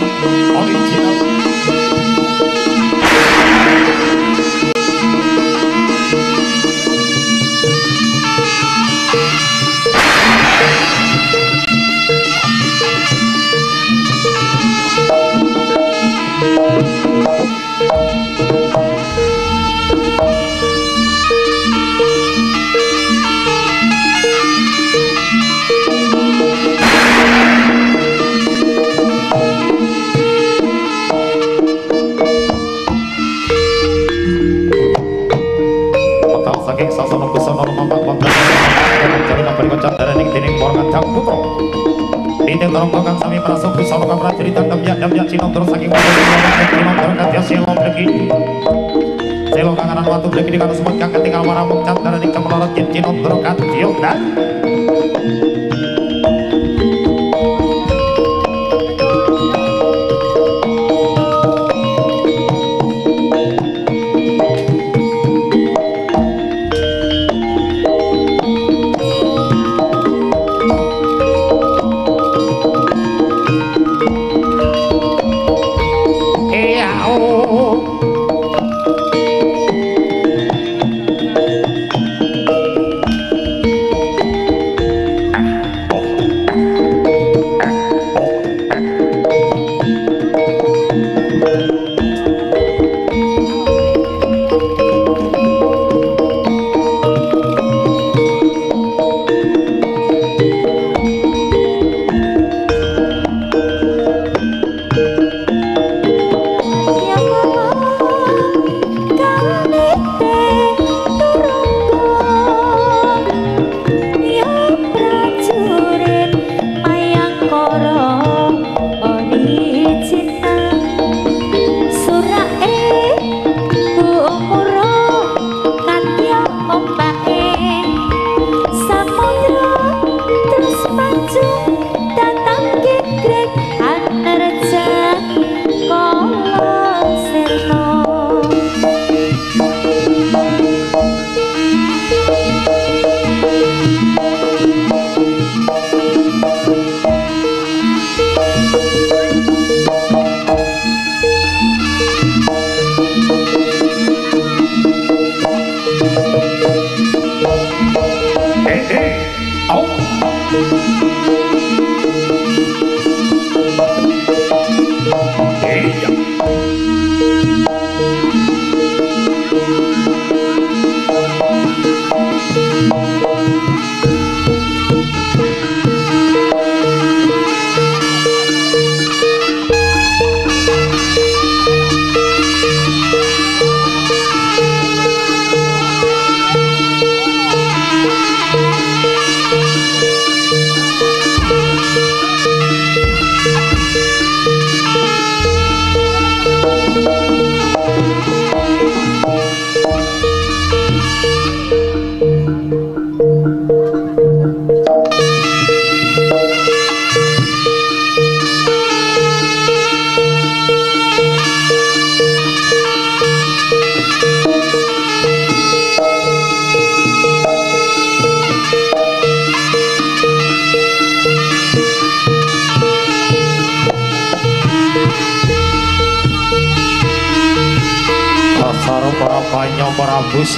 Original original sasana busana lumampah wonten cari napa dikocok daraning dening para kandang putra. Dinten tarongko kang sami prasok busana kang prajurit tandem yak dam yak cinondro saking wonten cinondro kadya selo mleki. Selo kang aran watu mleki dikaro semut kang ketinggal waramung cat daraning kemlorot yen cinondro kadya dan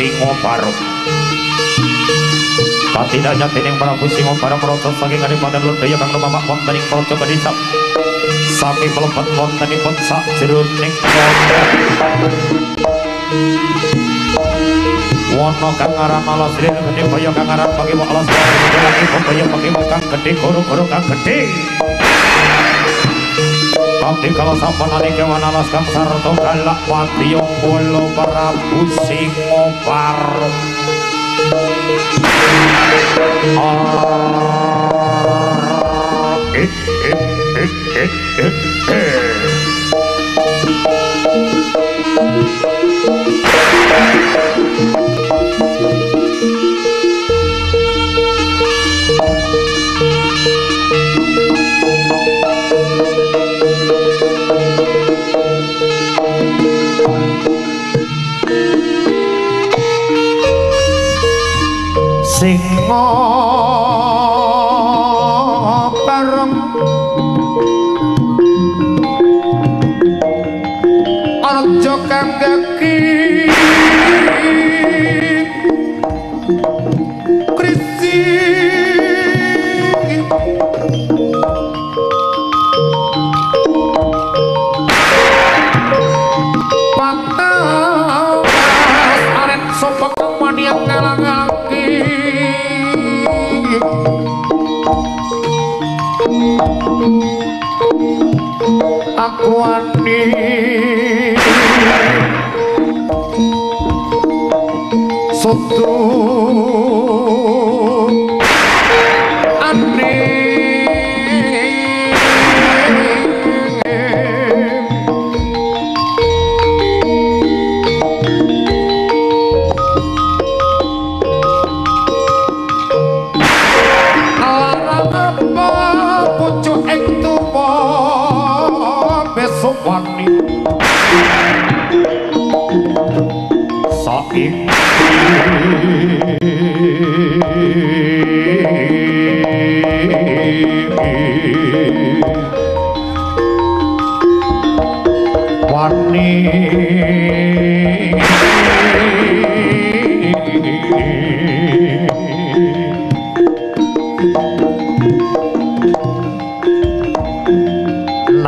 Singoparok Patidaknya tining Prabu Singoparok merocos saking adipadan lodaya kang lumamak wonten ing praja badisap Sami melebet wontenipun sak jroning kota Wono kang aran alas lir gedhe kaya kang aran bagi alas kang gedhe kang gedhe kang gedhe kang gedhe. Abdi kalau nalika wanalas kang sarta galak pati kula Prabu Singoparung Ah, eh, eh.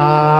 Ah.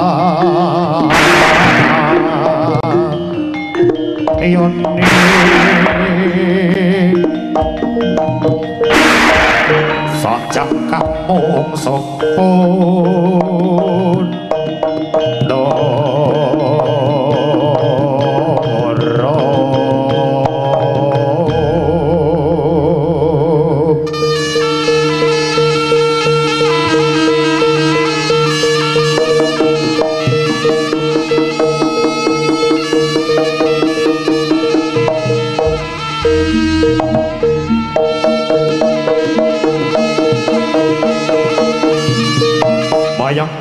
Sok cakap mung sok pun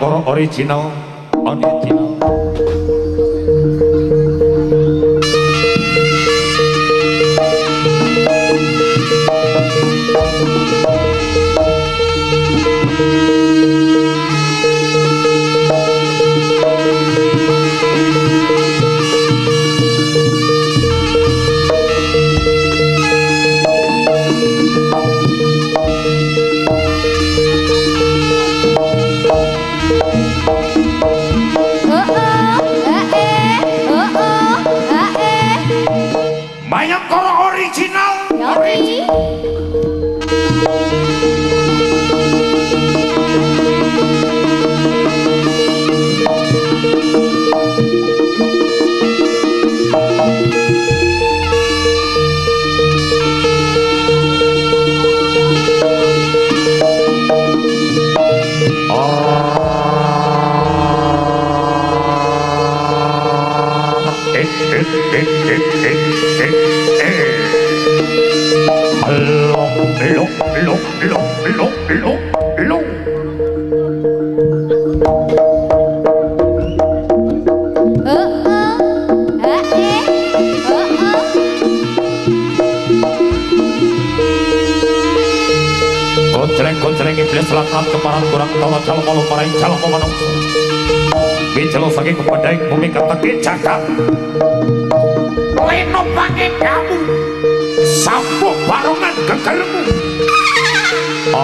original iblis langkat keparan kurang tahu calo kalau marahin lumarai calmo manung bijelo saking kepadai bumi keteki cakap leno pakai kamu. Sampo barongan gegermu oh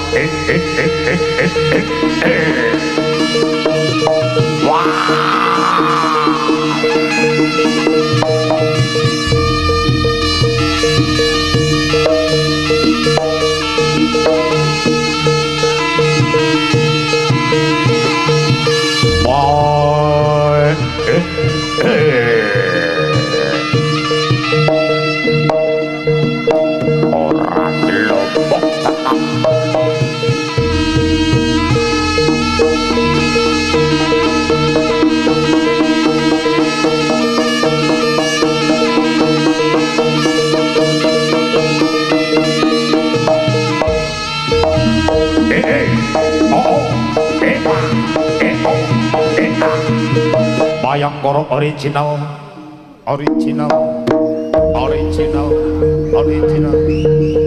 ah. eh eh eh eh eh eh wah. wayang koro original. Original. Original. Original, original.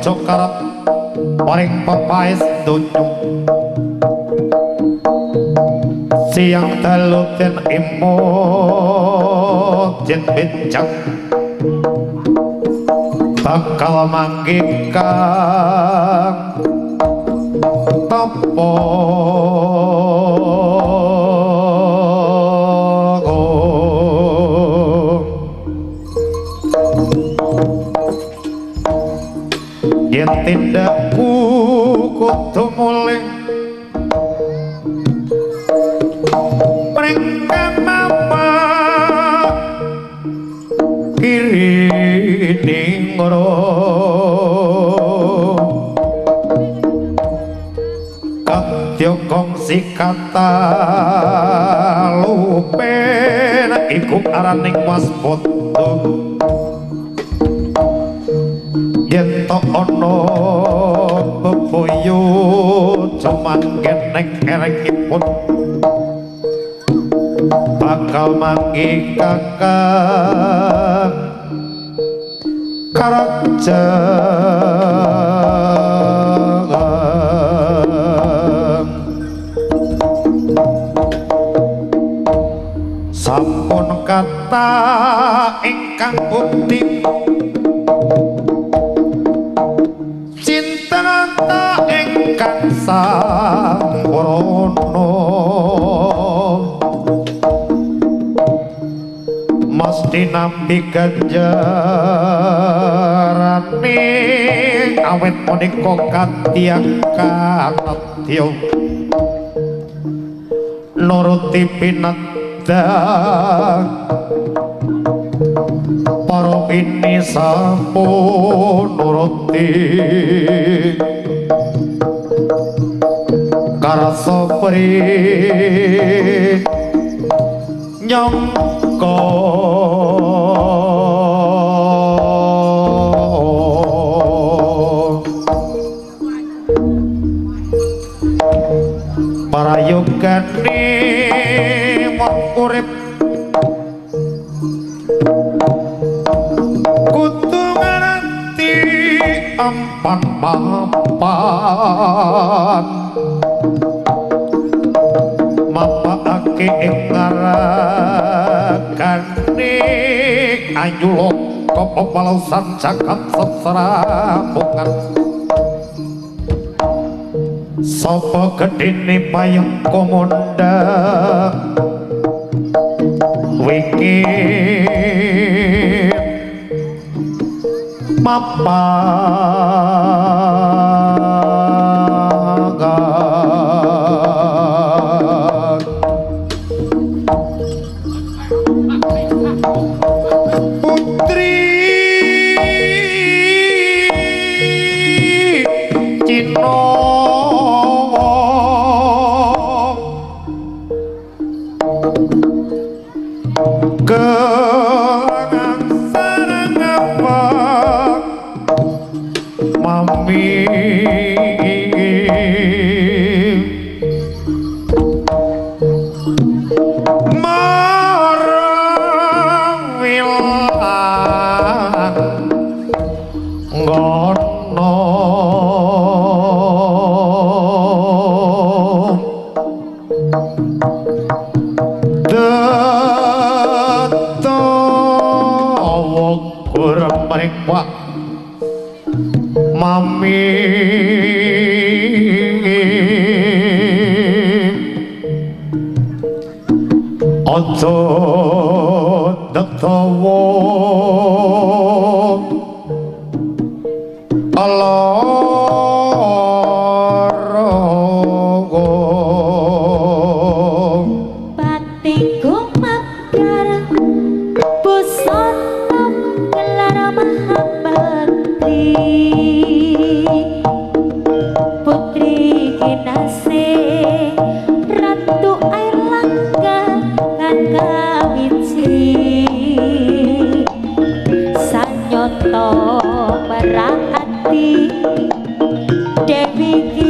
ojo karep paring pepaes donya siang telu ten impo jen bincang. Bakal manggih kang topo Eh eh Wah Bayangkara original original original original yen to ana bebuyu cuman kenek erekipun bakal mangi kakak karakter sampun kata ingkang bukti nampi ganjarane awet menika katiang kanatya nuruti pinadang para ini sampun nuruti. Karasa pri nyangka parayogane mok urip. Kudu ngerti ampan mapan mapakake ing ngaragane ayu loko pepalausan jagat seseramungan Sapa gedene payung komanda Wiki. Mapagan the wall. thank you.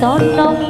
xót nông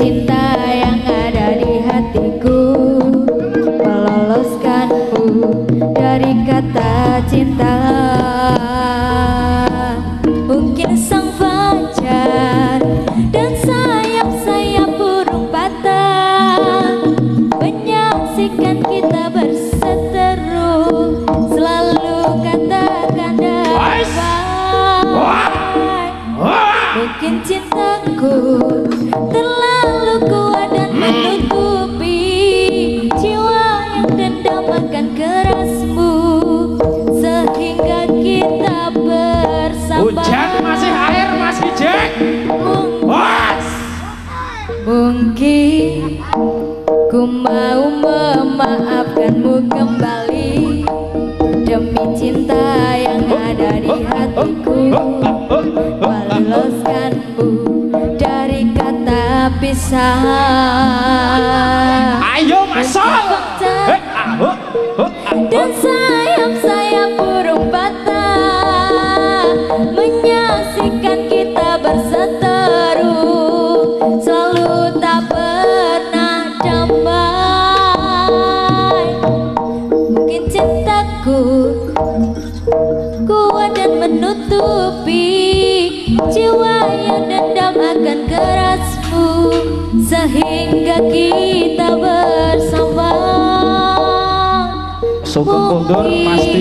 in cinta yang ada di hatiku Meloloskanku dari kata pisah Ayo masuk! fundó